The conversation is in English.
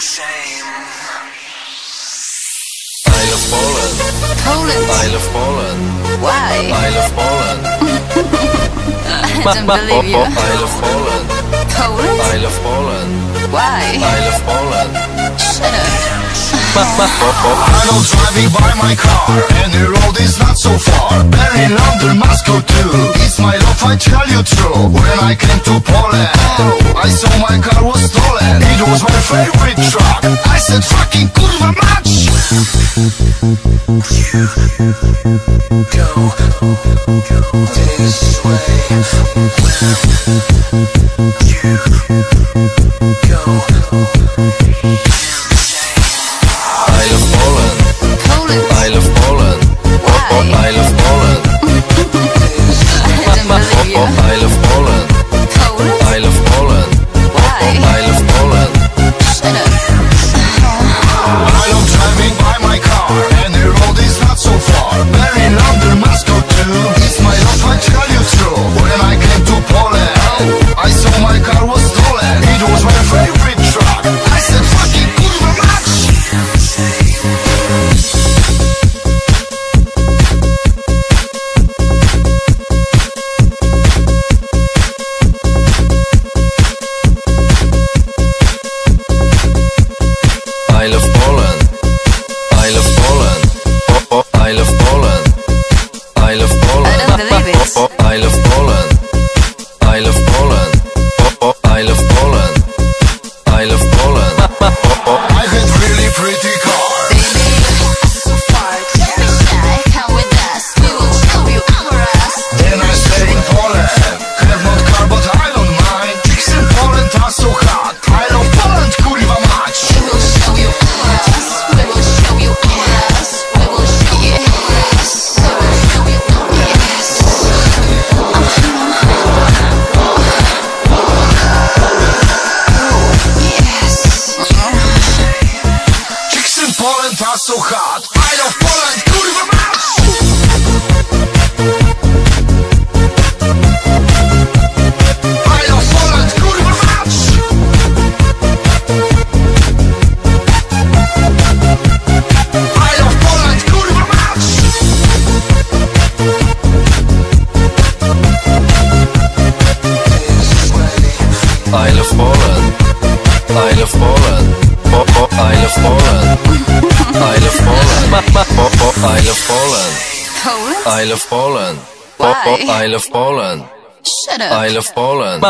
shame. I love Poland. Poland. I love Poland. Why? I love Poland. I don't believe you. I love Poland. Poland? I love Poland. Why? I love Poland. Shut up. Know driving by my car And the road is not so far. Berlin, London, Moscow too. It's my love, I tell you true. When I came to Poland oh, I saw my car was stolen. It was my favorite truck. I said fucking kurwa mać! This way. In Poland are so hot I love Poland kurwa mać I love Poland kurwa mać I love Poland kurwa mać I love Poland. I love Poland. Why? I love Poland. Shut up. I love Poland.